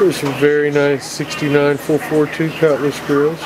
There's some very nice 69 442 cutlass grills.